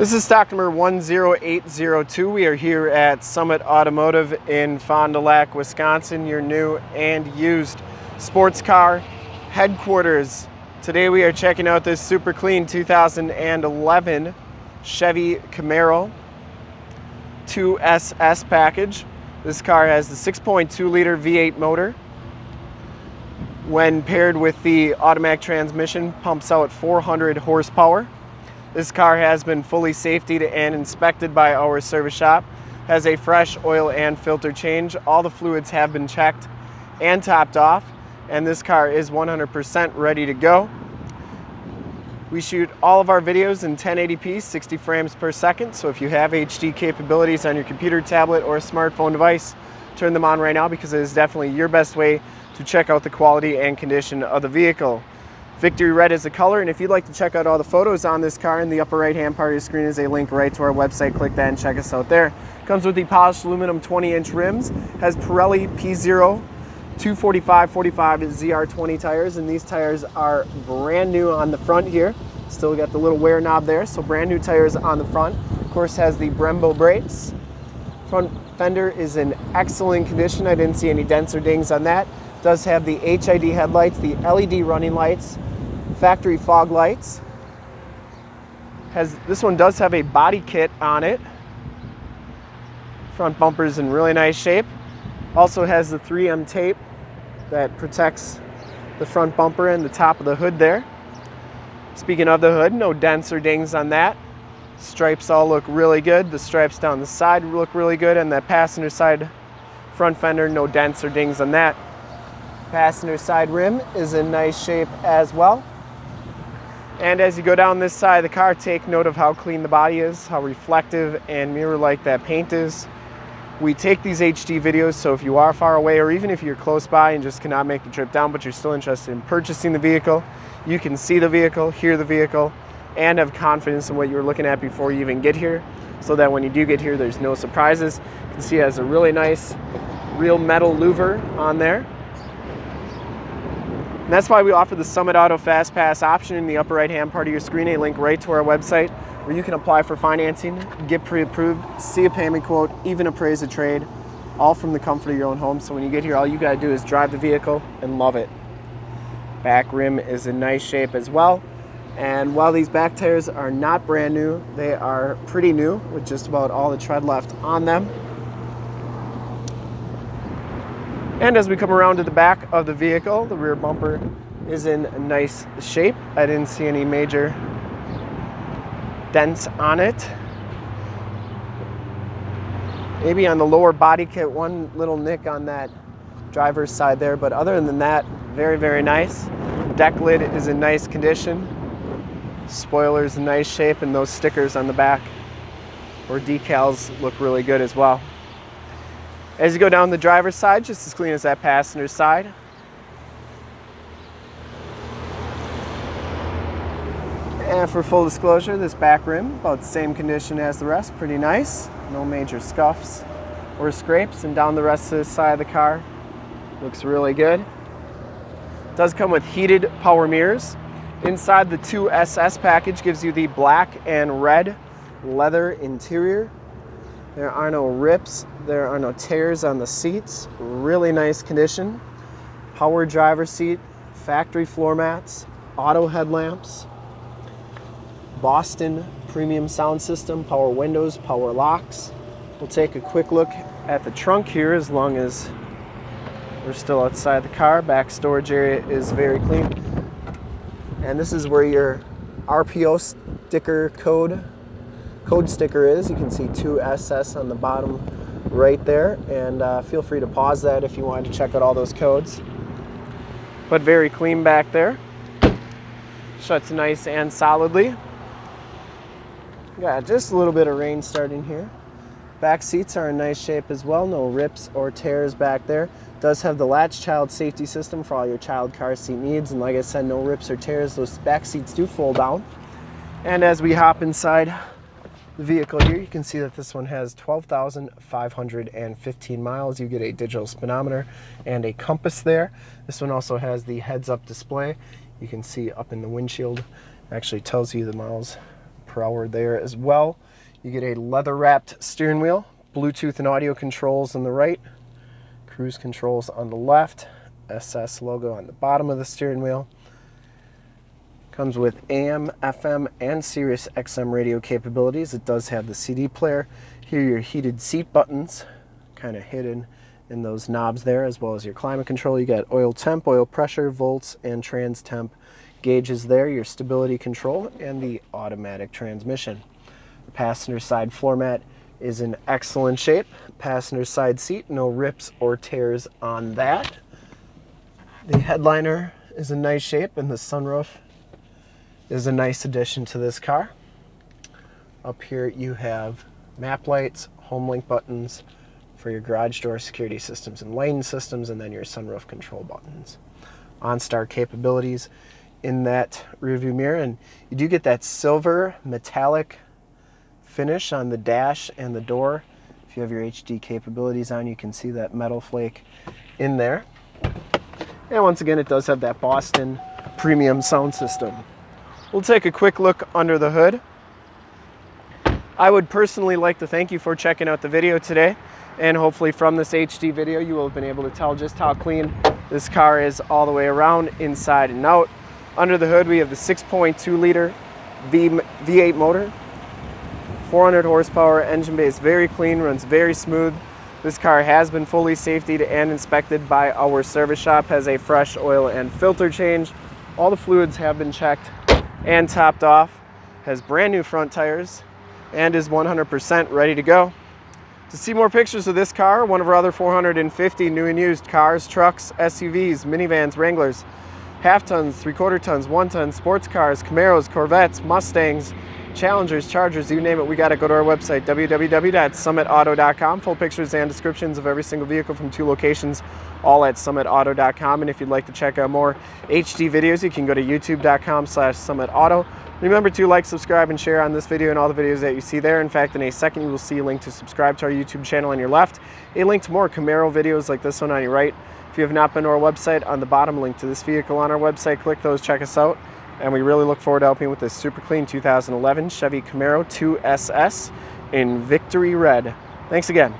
This is stock number 10802. We are here at Summit Automotive in Fond du Lac, Wisconsin, your new and used sports car headquarters. Today we are checking out this super clean 2011 Chevy Camaro 2SS package. This car has the 6.2 liter V8 motor. When paired with the automatic transmission, pumps out 400 horsepower. This car has been fully safetied and inspected by our service shop. Has a fresh oil and filter change. All the fluids have been checked and topped off and this car is 100% ready to go. We shoot all of our videos in 1080p, 60 frames per second, so if you have HD capabilities on your computer, tablet, or smartphone device, turn them on right now because it is definitely your best way to check out the quality and condition of the vehicle. Victory Red is the color, and if you'd like to check out all the photos on this car, in the upper right hand part of your screen is a link right to our website. Click that and check us out there. Comes with the polished aluminum 20 inch rims, has Pirelli P Zero 245 45 ZR20 tires, and these tires are brand new on the front here. Still got the little wear knob there, so brand new tires on the front. Of course, has the Brembo brakes. Front fender is in excellent condition. I didn't see any dents or dings on that. Does have the HID headlights, the LED running lights, factory fog lights. Has This one does have a body kit on it. Front bumper's in really nice shape. Also has the 3M tape that protects the front bumper and the top of the hood there. Speaking of the hood, no dents or dings on that. Stripes all look really good. The stripes down the side look really good and that passenger side front fender, no dents or dings on that. Passenger side rim is in nice shape as well. And as you go down this side of the car, take note of how clean the body is, how reflective and mirror-like that paint is. We take these HD videos, so if you are far away or even if you're close by and just cannot make the trip down, but you're still interested in purchasing the vehicle, you can see the vehicle, hear the vehicle, and have confidence in what you're looking at before you even get here, so that when you do get here, there's no surprises. You can see it has a really nice real metal louver on there. And that's why we offer the Summit Auto Fast Pass option in the upper right hand part of your screen, a link right to our website where you can apply for financing, get pre-approved, see a payment quote, even appraise a trade, all from the comfort of your own home. So when you get here, all you gotta do is drive the vehicle and love it. Back rim is in nice shape as well. And while these back tires are not brand new, they are pretty new with just about all the tread left on them. And as we come around to the back of the vehicle, the rear bumper is in nice shape. I didn't see any major dents on it. Maybe on the lower body kit, one little nick on that driver's side there, but other than that, very, very nice. Deck lid is in nice condition. Spoilers in nice shape, and those stickers on the back or decals look really good as well. As you go down the driver's side, just as clean as that passenger side. And for full disclosure, this back rim, about the same condition as the rest, pretty nice. No major scuffs or scrapes. And down the rest of the side of the car, looks really good. Does come with heated power mirrors. Inside the 2SS package gives you the black and red leather interior there are no rips, there are no tears on the seats. Really nice condition. Power driver seat, factory floor mats, auto headlamps, Boston premium sound system, power windows, power locks. We'll take a quick look at the trunk here as long as we're still outside the car. Back storage area is very clean. And this is where your RPO sticker code code sticker is. You can see 2SS on the bottom right there and uh, feel free to pause that if you wanted to check out all those codes. But very clean back there. Shuts nice and solidly. Got just a little bit of rain starting here. Back seats are in nice shape as well, no rips or tears back there. Does have the latch child safety system for all your child car seat needs, and like I said, no rips or tears. Those back seats do fold down. And as we hop inside, vehicle here, you can see that this one has 12,515 miles. You get a digital speedometer and a compass there. This one also has the heads-up display. You can see up in the windshield, actually tells you the miles per hour there as well. You get a leather wrapped steering wheel, Bluetooth and audio controls on the right, cruise controls on the left, SS logo on the bottom of the steering wheel. Comes with AM, FM, and Sirius XM radio capabilities. It does have the CD player. Here your heated seat buttons, kind of hidden in those knobs there, as well as your climate control. You got oil temp, oil pressure, volts, and trans temp gauges there, your stability control, and the automatic transmission. The passenger side floor mat is in excellent shape. Passenger side seat, no rips or tears on that. The headliner is in nice shape and the sunroof is a nice addition to this car. Up here you have map lights, home link buttons for your garage door security systems and lane systems, and then your sunroof control buttons. OnStar capabilities in that rearview mirror, and you do get that silver metallic finish on the dash and the door. If you have your HD capabilities on, you can see that metal flake in there. And once again, it does have that Boston premium sound system. We'll take a quick look under the hood. I would personally like to thank you for checking out the video today. And hopefully from this HD video, you will have been able to tell just how clean this car is all the way around, inside and out. Under the hood, we have the 6.2 liter v, V8 motor, 400 horsepower, engine is very clean, runs very smooth. This car has been fully safetied and inspected by our service shop, has a fresh oil and filter change. All the fluids have been checked and topped off, has brand new front tires, and is 100% ready to go. To see more pictures of this car, one of our other 450 new and used cars, trucks, SUVs, minivans, Wranglers, half tons, three quarter tons, one ton, sports cars, Camaros, Corvettes, Mustangs, Challengers, Chargers, you name it, we got to go to our website, www.summitauto.com. Full pictures and descriptions of every single vehicle from two locations, all at summitauto.com. And if you'd like to check out more HD videos, you can go to youtube.com slash summitauto. Remember to like, subscribe, and share on this video and all the videos that you see there. In fact, in a second, you will see a link to subscribe to our YouTube channel on your left, a link to more Camaro videos like this one on your right. If you have not been to our website, on the bottom link to this vehicle on our website, click those, check us out and we really look forward to helping with this super clean 2011 Chevy Camaro 2SS in Victory Red. Thanks again.